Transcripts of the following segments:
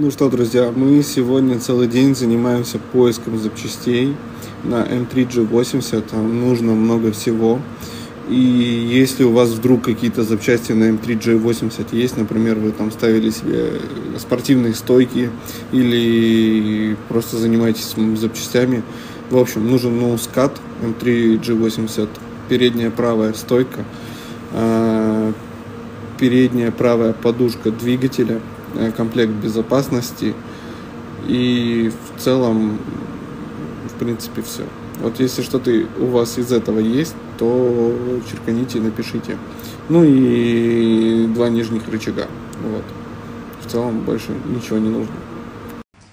Ну что, друзья, мы сегодня целый день занимаемся поиском запчастей на M3G80. Там нужно много всего. И если у вас вдруг какие-то запчасти на M3G80 есть, например, вы там ставили себе спортивные стойки или просто занимаетесь запчастями, в общем, нужен ноускат M3G80, передняя правая стойка, а, передняя правая подушка двигателя, комплект безопасности и в целом, в принципе, все. Вот если что-то у вас из этого есть, то черканите, напишите. Ну и два нижних рычага. Вот. В целом больше ничего не нужно.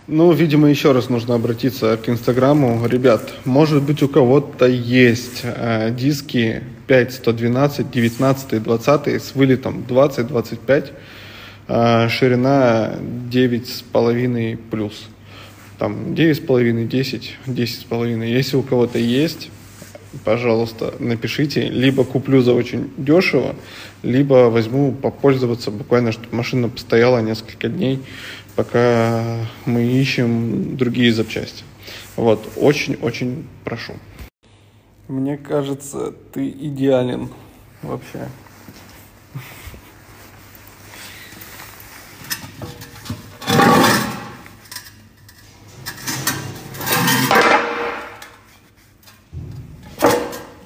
Ну, видимо, еще раз нужно обратиться к Инстаграму. Ребят, может быть, у кого-то есть э, диски 5, 112, 19, 20 с вылетом 20-25, э, ширина 9,5 плюс. Там 9,5, 10, 10,5. Если у кого-то есть, пожалуйста, напишите. Либо куплю за очень дешево, либо возьму попользоваться буквально, чтобы машина постояла несколько дней, пока мы ищем другие запчасти. Вот, очень-очень прошу. Мне кажется, ты идеален вообще.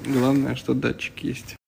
Главное, что датчик есть.